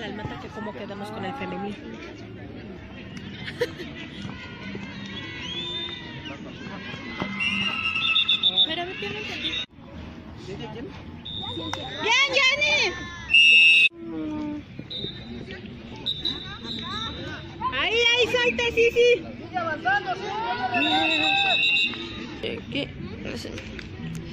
el almata que cómo quedamos con el femenil. Pero a ver, no entendí. ¡Bien, Jenny! Ahí, ahí, salte, sí, sí. Aquí.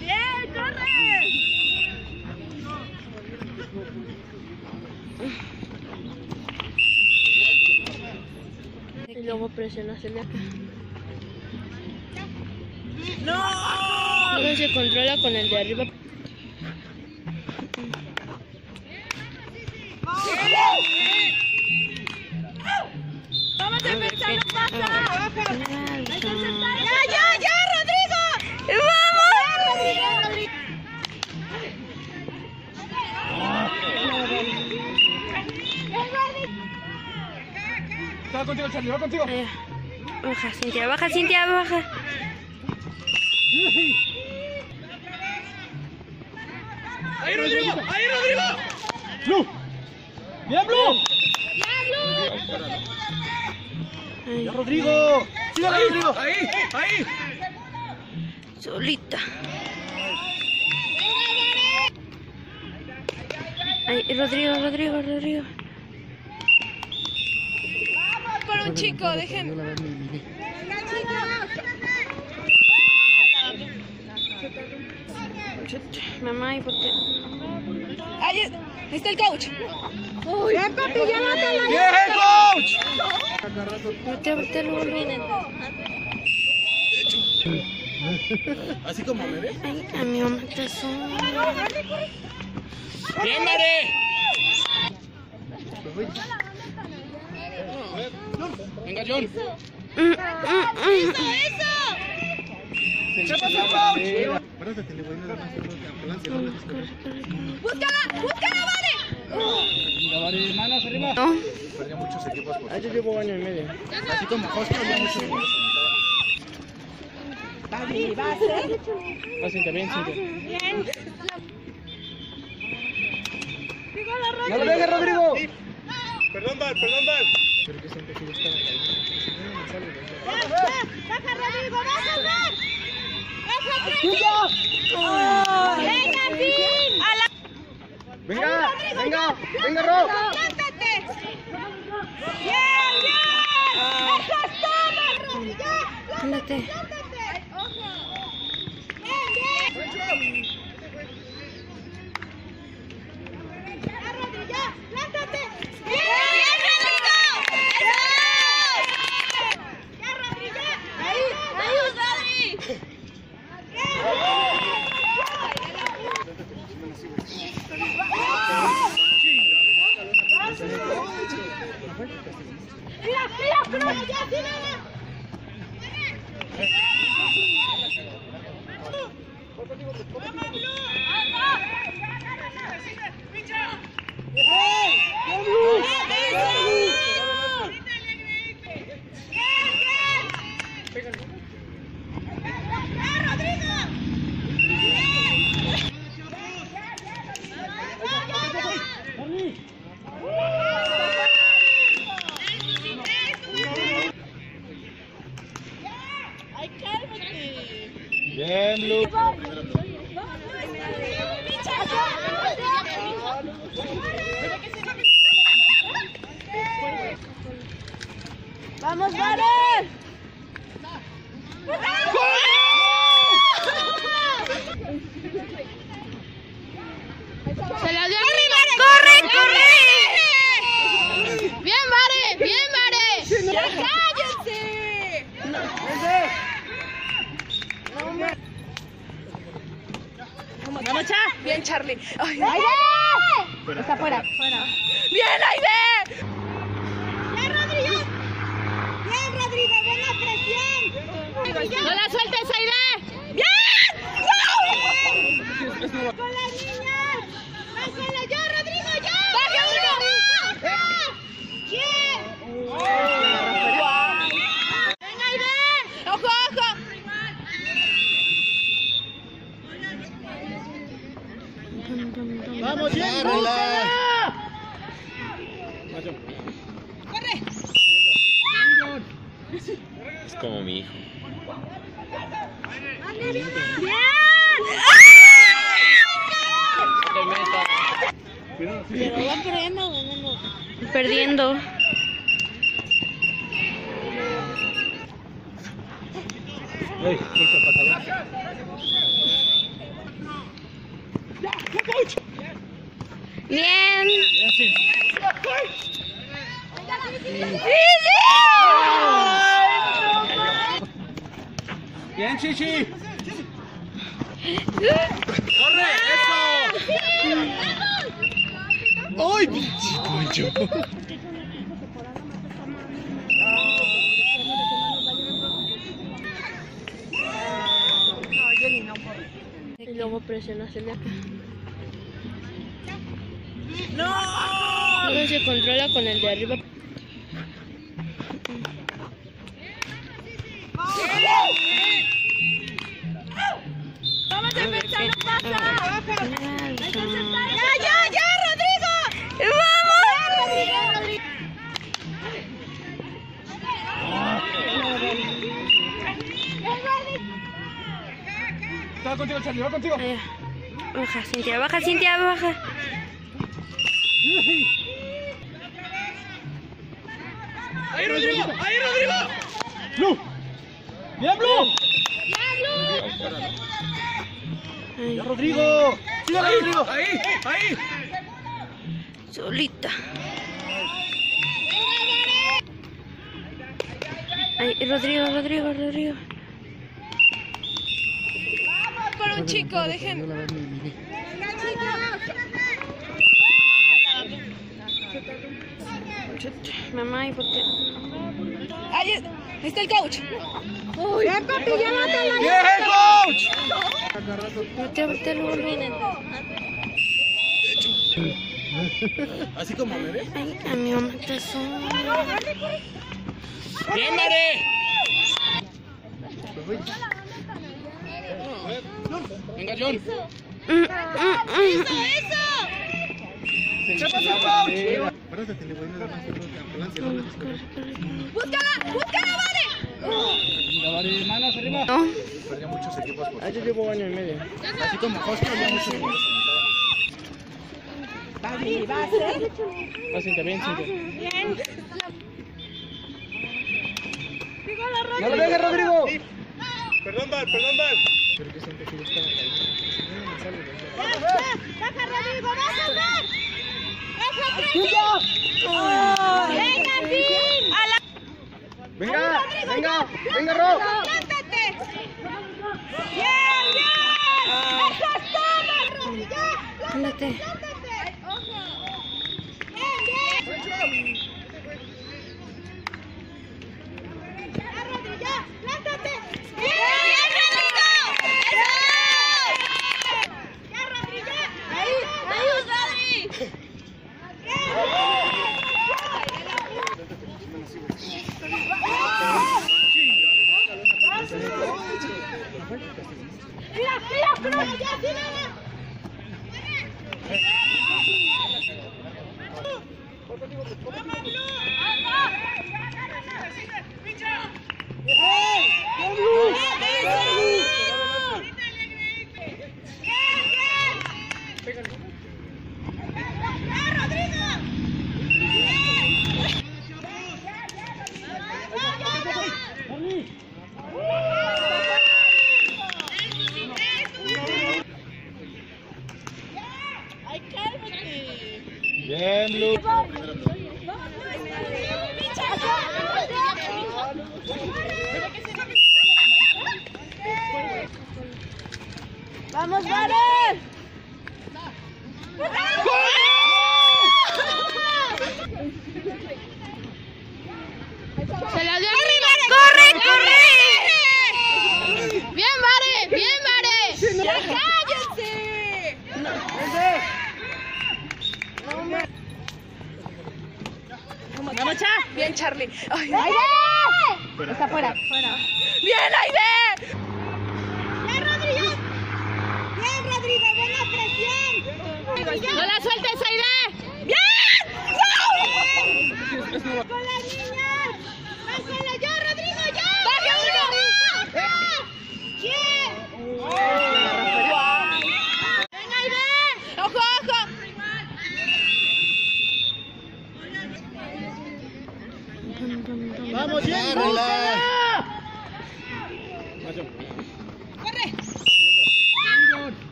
¡Bien, corre! El de acá. ¡No! Luego se controla con el de arriba. Contigo, Charlie, va contigo. Ahí va. Baja, Cintia, baja, Cintia, baja. ¡Ahí, Rodrigo! ¡Ahí, Rodrigo! ¡Blue! ¡Bien, Blue! Ahí, ¡Ya, Rodrigo! ¡Sígale, Rodrigo! ¡Ahí! ¡Ahí! solita. Ahí, Rodrigo, Rodrigo, Rodrigo. Por un chico, dejen. Mamá, ¿y por qué? Ahí está el coach. ¡Ven, papi, llévatela! ¡Bien, coach! Luego. Así como me ves. Ay, a mi mamá te ¡Bien, Mare! Venga, John. ¿Qué pasó, coach? ¡Búscala! ¡Búscala, vale! Venga, manos arriba. No. Perdió muchos equipos por Yo llevo año y medio. Así como Hostel, había muchos equipos. Papi, va a ser. Va, Cintia, bien, Cintia. Bien. ¡No lo dejes, Rodrigo! Perdón, Val, perdón, Val. Pero que siempre que yo estaba ahí. ¡Baja, Rodrigo! ¡Baja, Mar! ¡Baja, Freddy! ¡Venga! ¡A. Venga, venga, venga, Ro. ¡Plántate! ¡Bien, bien! ¡Eso es todo, Rodrigo! Ándate. ¡Plántate! Cadê a filha? Bien, Blue. ¡Vamos! Se la dio arriba. ¡Corre, corre! ¡Bien, Mare! ¡Bien, Mare! ¡Ya cállense! ¡Vamos, Cha! Bien, Charlie. ¡Ay, ¡Aide! Está fuera. ¡Bien, Aide! ¡Bien, Rodrigo! ¡Bien, Rodrigo! ¡Buena presión! ¡No la sueltes, Aide! ¡Bien! ¡No! ¡Con Vamos, bien, búscala. Es como mi hijo. Pero va perdiendo. Perdiendo. Bien. Bien, sí. Bien, Chichi. ¡Corre! ¡Eso! ¡Ay, pinche concho! Y luego presionas el de acá. ¡No! Se controla con el de arriba. ¡Vamos a empezar! ¡No pasa! Alza. ¡Ya, ya, ya, Rodrigo! ¡Vamos! Va contigo, Charlie, va contigo. Baja, Cintia, baja, Cintia, baja. ¡Ahí, Rodrigo! ¡Ahí, Rodrigo! ¡Blue! ¡Bien, Blue! Ay, ¡Ya, Rodrigo! ¡Sígale, Rodrigo! ¡Ahí! ¡Ahí! solita. Ay, Rodrigo, Rodrigo, Rodrigo. Por un chico, dejen. Mamá, ¿y por qué? Ahí, está el coach. ¡Ven, papi, llévatela! ¡Bien, coach! Voltea, voltea, luego vienen. Así como bebé. Ay, a mi mamá te ¡Bien, Mare! Venga, John. ¿Qué pasó, coach? ¡Búscala! ¡Búscala, vale! Venga, vale, manos arriba. No. Ah, yo llevo año y medio. Así como Costco, ya muchos equipos. Va, Cintia, bien, Cintia. Bien. ¡No lo dejes, Rodrigo! Perdón, Val, perdón, Val. Pero que siempre que yo estaba en ¡Baja, Rodrigo! ¡Baja, Mar! ¡Venga, la... Venga, venga, venga, Ro. ¡Plántate! ¡Bien, bien! ¡Eso es todo, Rodrigo! Ándate. ¡Plántate! ¡Ojo! ¡Bien, bien! ¡Ya, Rodrigo! ¡Ya! ¡Plántate! ¡Bien, bien, Rodrigo! ¡Eso! ¡Ya, Rodrigo! ¡Ahí! ¡Ahí, Rodri! ¡Mira, mira, Cruz! ¡Ya, síguela! ¡Vamos, Blue! Bien. ¡Vamos, Varen! Se la dio arriba. ¡Corre, corre! ¡Bien, Mare! ¡Bien, Mare! ¡Ya cállense! Vamos, Cha. Bien, Charlie. Ay, ¡Aide! Está fuera. ¡Bien, Aide! ¡Bien, Rodrigo! ¡Bien, Rodrigo! ¡Buena presión! ¡No la sueltes, Aide! ¡Bien! ¡Wow!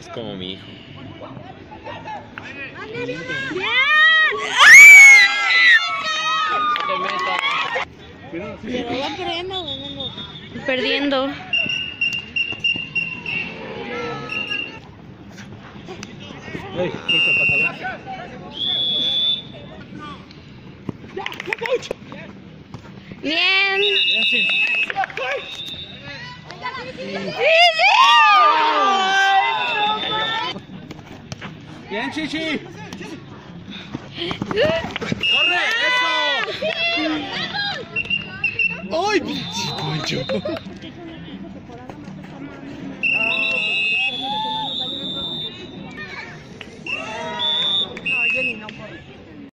Es como mi hijo. Perdiendo. Ey, suelta el pasador. Bien. Bien, sí. Bien, Chichi. ¡Corre! ¡Eso! ¡Ay, pinche concho!